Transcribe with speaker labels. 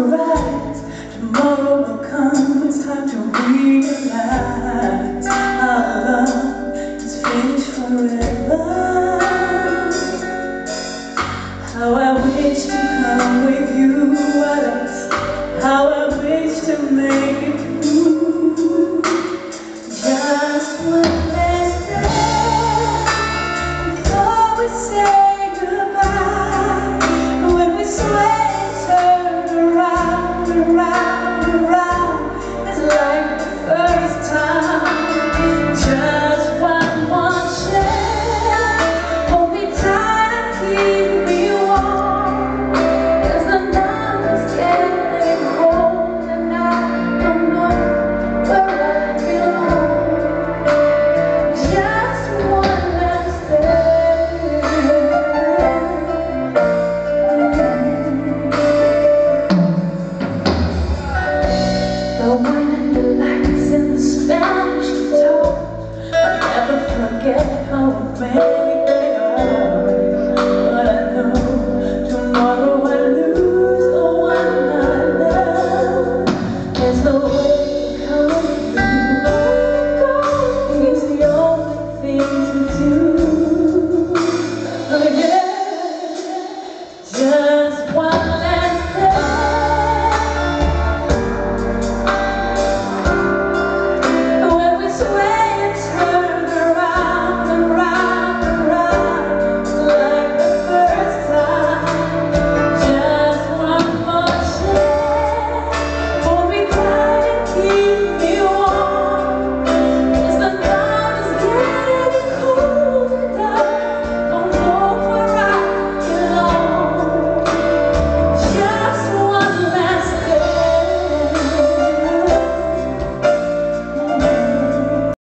Speaker 1: alright. Tomorrow will come, it's time to realize our love is finished forever. How I wish to come with you, what else? How I wish to make. Spanish guitar. I'll never forget how it made.